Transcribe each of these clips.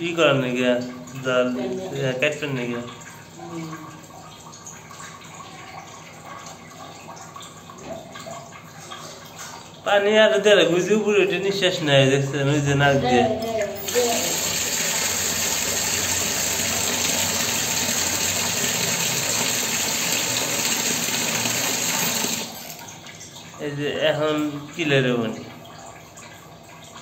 ই করার নাকি জাল কাটবেন নাকি পানি আর দেড় বুঝি উপরে উঠে নিঃশ্বাস নেয় দেখছেন ওই যে নাক দিয়ে এই যে এখন কিলের মনি এখন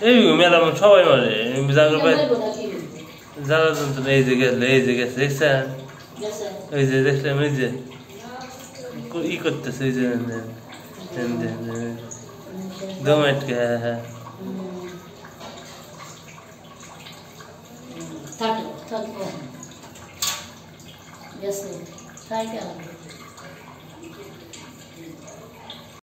এই মেলা মানুষ সবাই মারে জাগর ভাই জ্বালা যন্ত্রণা এই যে গেছে এই যে গেছে দেখছেন ওই যে দেখলাম ওই যে ই করতেছে ওই যে দমেটকে হ্যাঁ হ্যাঁ থাকো থাকো গেছে তাই কেন